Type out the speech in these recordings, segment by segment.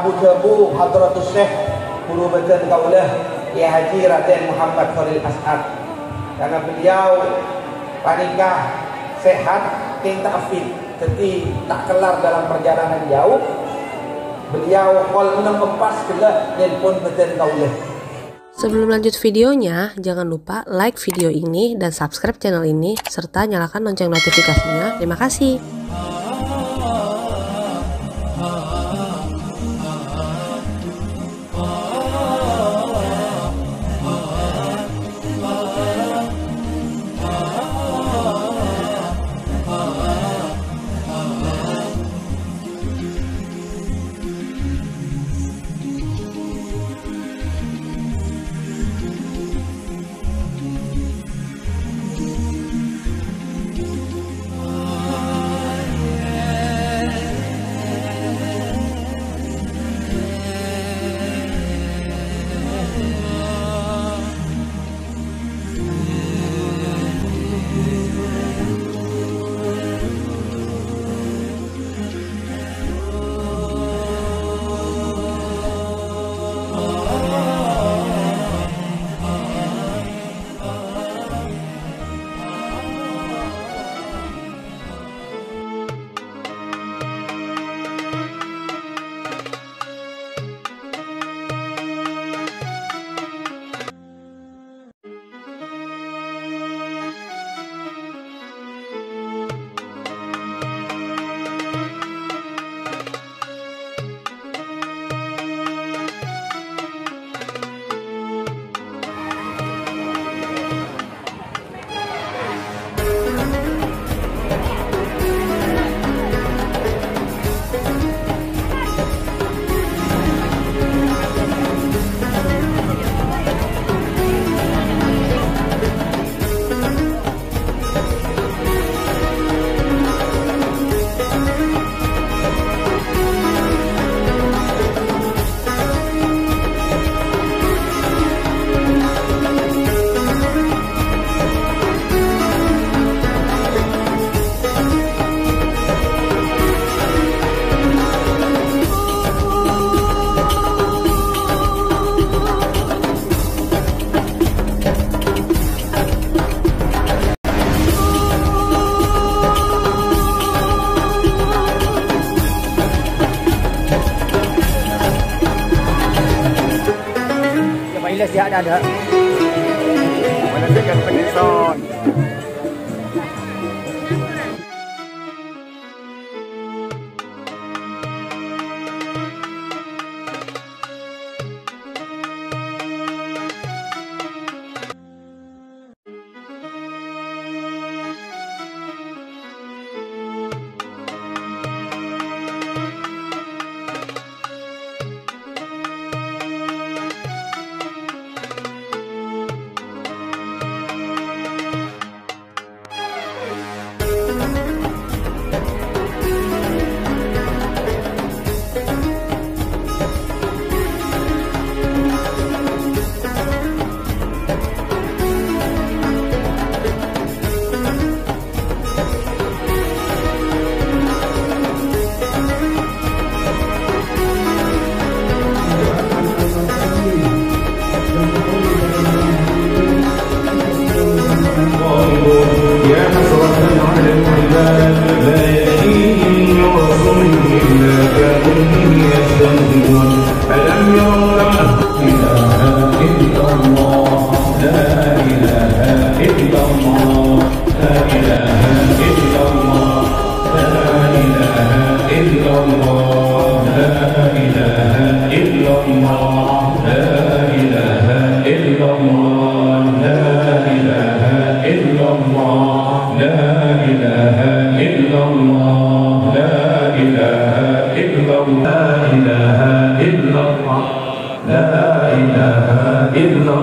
Abu Jabu Hadratus Syekh Guru Badan Kaulah Ya Haji Raden Muhammad Khalil As'ad karena beliau panikah sehat ting ta'fid jadi tak kelar dalam perjalanan jauh beliau kol menang kepas kela nelpon Badan Kaulah Sebelum lanjut videonya, jangan lupa like video ini dan subscribe channel ini, serta nyalakan lonceng notifikasinya. Terima kasih. guys ya ada ada. Penison.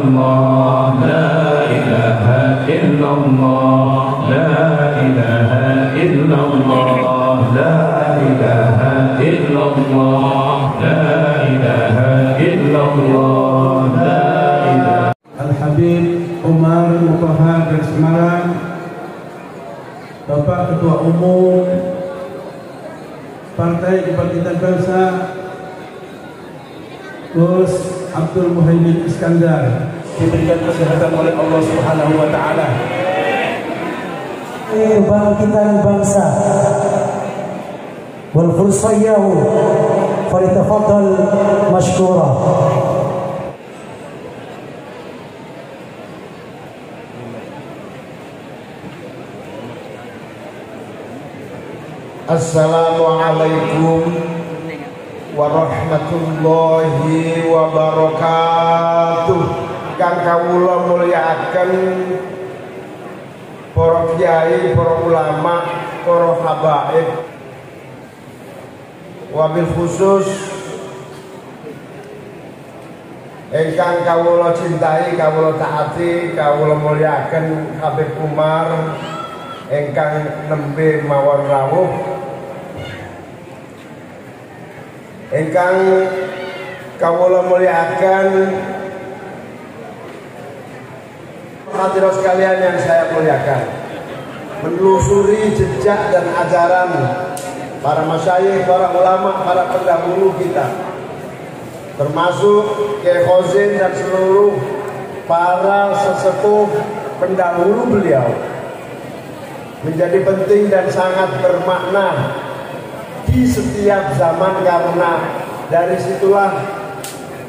الله لا إله إلا الله لا إله إلا الله لا إله إلا الله لا إله إلا الله لا إله Al-Habib Umar Mutahar dari Semarang Bapak Ketua Umum Partai Kebangkitan Bangsa Gus Abdul Muhaimin Iskandar Diberikan kesehatan oleh Allah Subhanahu wa taala. kebangkitan bangsa wal fursayahu falitafaddal mashkura Assalamualaikum warahmatullahi wabarakatuh. Kang kawula mulyakaken para kiai, para ulama, para habaib. Wabil khusus ingkang kawula cintai, kawula taati, kawula mulyakaken Habib Umar ingkang nembe mawon rawuh ingkang kawula muliakan hadirin sekalian yang saya muliakan. Menelusuri jejak dan ajaran para masyayikh, para ulama, para pendahulu kita. Termasuk Kiai dan seluruh para sesepuh pendahulu beliau. Menjadi penting dan sangat bermakna di setiap zaman karena dari situlah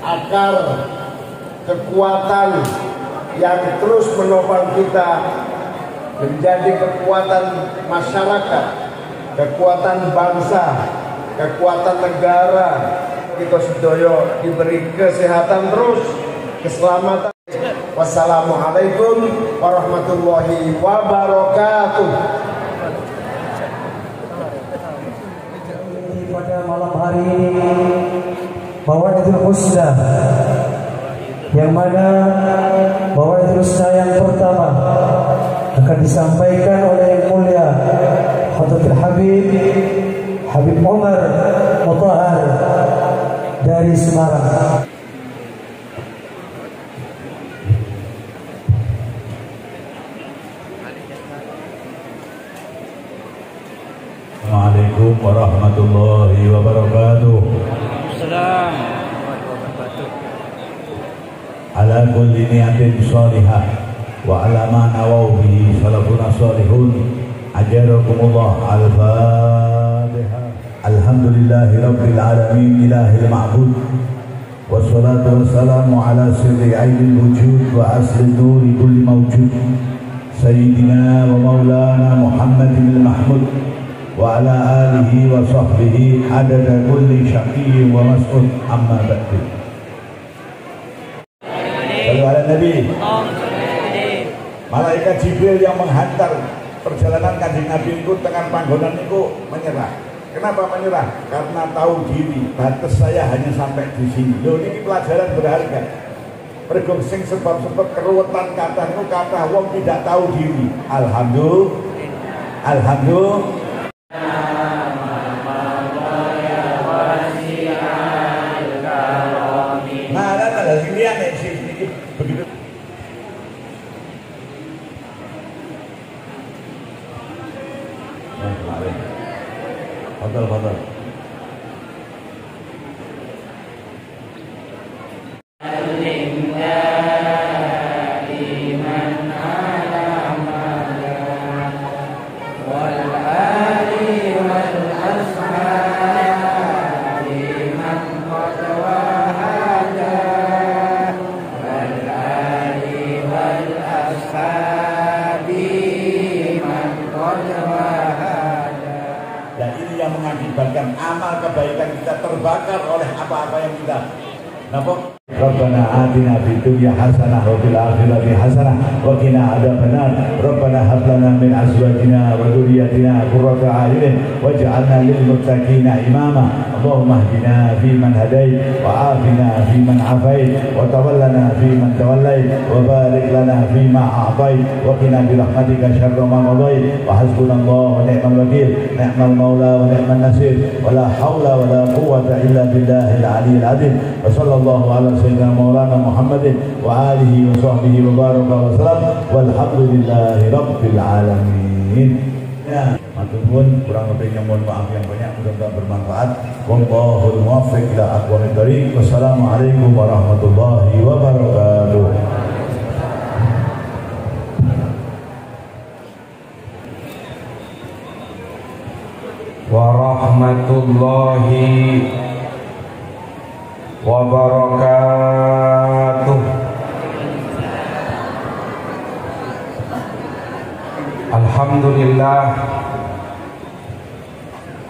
akar kekuatan yang terus menopang kita menjadi kekuatan masyarakat, kekuatan bangsa, kekuatan negara. Kita sedoyo diberi kesehatan terus, keselamatan. Wassalamualaikum warahmatullahi wabarakatuh. pada malam hari ini Mawa'idul Husna yang mana Mawa'idul Husna yang pertama akan disampaikan oleh yang mulia Hadratul Habib Habib Umar Mutahar dari Semarang. بنية صالحة وعلى ما نووا به سلفنا صالحون أجركم الله على الفاتحة الحمد لله رب العالمين إله المعبود والصلاة والسلام على سر عين الوجود وأصل نور كل موجود سيدنا ومولانا محمد المحمود وعلى آله وصحبه عدد كل شقي ومسؤول عما بعد Lalu ala Nabi. Malaikat Jibril yang menghantar perjalanan kanjeng Nabi itu dengan panggonan itu menyerah. Kenapa menyerah? Karena tahu diri batas saya hanya sampai di sini. Loh ini pelajaran berharga. Mergo sing sebab-sebab keruwetan kata kata wong tidak tahu diri. Alhamdulillah. Alhamdulillah yang mengakibatkan amal kebaikan kita terbakar oleh apa-apa yang kita ربنا آتنا في الدنيا حسنة وفي الآخرة حسنة وقنا عذاب النار. ربنا هب لنا من أزواجنا وذرياتنا قرة أعين واجعلنا للمتقين إماما. اللهم اهدنا فيمن هديت وعافنا فيمن عافيت وتولنا فيمن توليت وبارك لنا فيما أعطيت وقنا برحمتك شر ما مضيت. وحسبنا الله ونعم الوكيل. نعم المولى ونعم النصير. ولا حول ولا قوة إلا بالله العلي العظيم. وصلى الله ala sayyidina maulana Muhammadin wa alihi wa sahbihi wa baraka wa salam walhamdulillahi rabbil alamin ya Tunggu kurang lebihnya mohon maaf yang banyak mudah-mudahan bermanfaat. Wallahul muwaffiq ila aqwamit thoriq. Wassalamualaikum warahmatullahi wabarakatuh. warahmatullahi wabarakatuh Alhamdulillah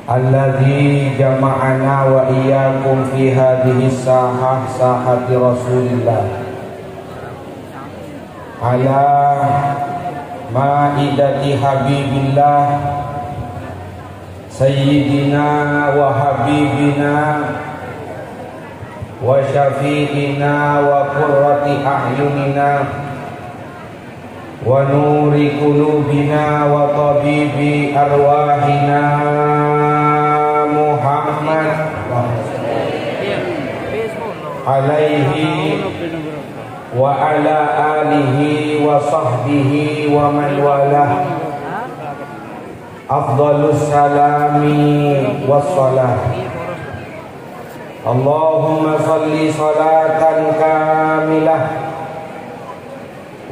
Alladhi jama'ana wa iyyakum fi hadhihi sahah sahati Rasulillah Ala ma'idati habibillah سيدنا وحبيبنا وشفيعنا وقرة أعيننا ونور قلوبنا وطبيب أرواحنا. محمد عليه وعلى آله وصحبه ومن والاه. أفضل السلام والصلاة. اللهم صل صلاة كاملة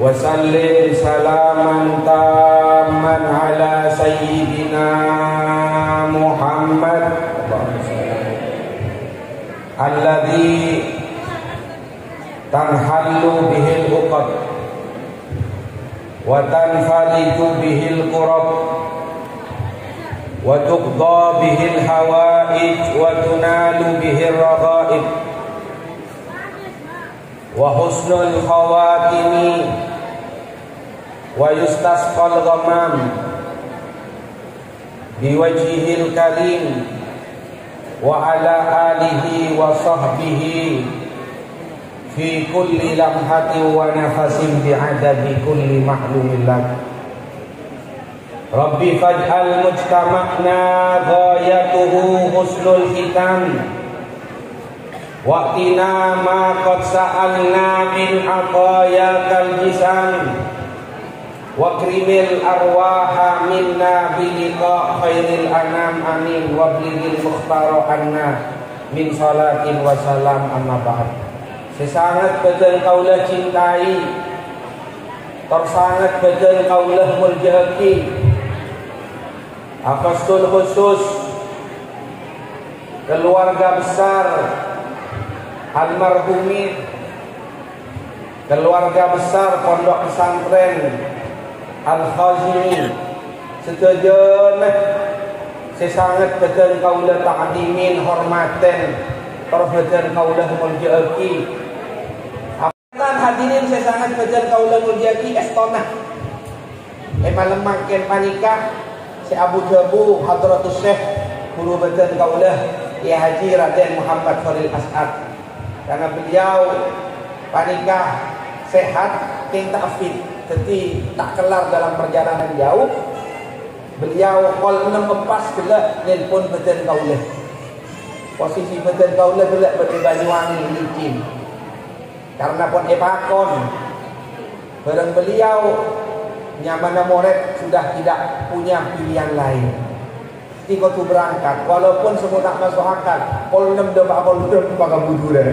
وسلم سلاما تاما على سيدنا محمد الذي تنحل به العقد وتنفلت به القرب وتقضى به الحوائج وتنال به الرغائب. وحسن الخواتم. ويستسقى الغمام. بوجهه الكريم. وعلى آله وصحبه. في كل لمحة ونفس بعدد كل معلوم لك. Rabbi faj'al mujtama'na ghayatuhu husnul hitam Waqtina ma qad sa'alna min aqaya kal jisam Wa krimil arwaha minna biliqa khairil anam amin. Wa bilil mukhtaro anna min salatin wa salam amma ba'd. Sesangat betul kaulah cintai. Tersangat betul kaulah muljahakin Apastul khusus keluarga besar almarhumin keluarga besar pondok pesantren Al Khazimi setujuan sesangat betul kaulah ta'dimin hormaten terbetul kaulah muljaki Apaan hadirin sesangat betul kaulah muljaki estonah lemah ken panikah si Abu Jabu Hadratus Syekh Guru Badan Kaulah Ya Haji Raden Muhammad Khalil As'ad. Karena beliau panikah sehat ting ta'fid. Jadi tak kelar dalam perjalanan jauh beliau kol enam lepas gelak nelpon Badan Kaulah. Posisi Badan Kaulah gelak bagi Banyuwangi licin karena pun epakon bareng beliau Nyamana Moret sudah tidak punya pilihan lain. Ketika tu berangkat, walaupun semua tak masuk akal, kalau enam dah bakal dah bakal budu dah.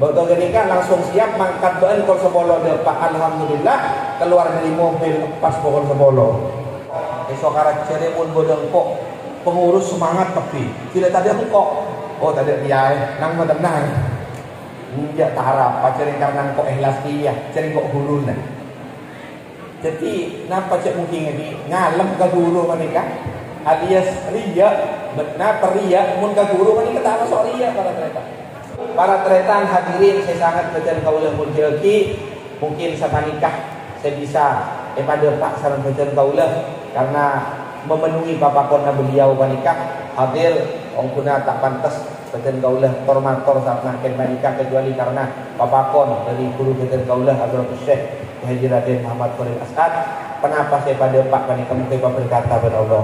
Betul gini langsung siap mangkat ben kol sebolo depan alhamdulillah keluar dari mobil pas pokok sebolo. Esok arah cere pun bodengkok pengurus semangat tapi tidak tadi engkok. Oh tadi dia nang menang. Tidak tarap pacarin karena kok ikhlas dia, cari kok hulun. Jadi napa cak mungkin ini ngalam ke guru mereka alias ria benar ria mun ke guru mereka tak masuk ria para kereta. Para tretan hadirin saya sangat betul kaulah mujaki mungkin saya nikah saya bisa eh pada pak saran betul kaulah karena memenuhi bapak kona beliau panikah hadir orang kuna tak pantas betul kaulah tormator saat nak panikah kecuali karena bapak kon dari guru betul kaulah Abdul Syekh Haji Raden Muhammad Khalil As'ad. Kenapa saya pada Pak kamu kita berkata kepada Allah.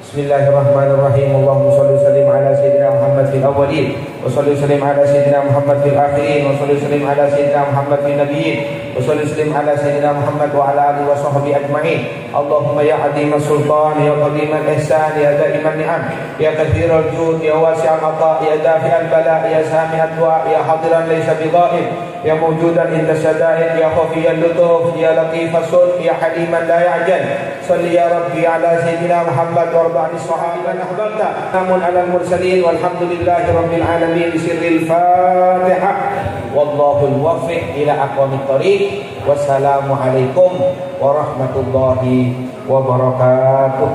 Bismillahirrahmanirrahim. Allahumma salli sallim ala Sayyidina Muhammad fil awwalin وصلي وسلم على سيدنا محمد في الآخرين وصلي وسلم على سيدنا محمد في النبيين وصلي وسلم على سيدنا محمد وعلى آله وصحبه أجمعين. اللهم يا عظيم السلطان يا قديم الإحسان يا دائم النعم يا كثير الجود يا واسع العطاء يا دافع البلاء يا سامع الدعاء يا حاضرا ليس بغائب يا موجودا عند الشدائد يا خفي اللطف يا لطيف الصلح يا حليما لا يعجل. صل يا ربي على سيدنا محمد وارض عن الصحابة أحببت. سلام على المرسلين والحمد لله رب العالمين. بسر الفاتحه والله الوفق الى اقوام الطريق والسلام عليكم ورحمه الله وبركاته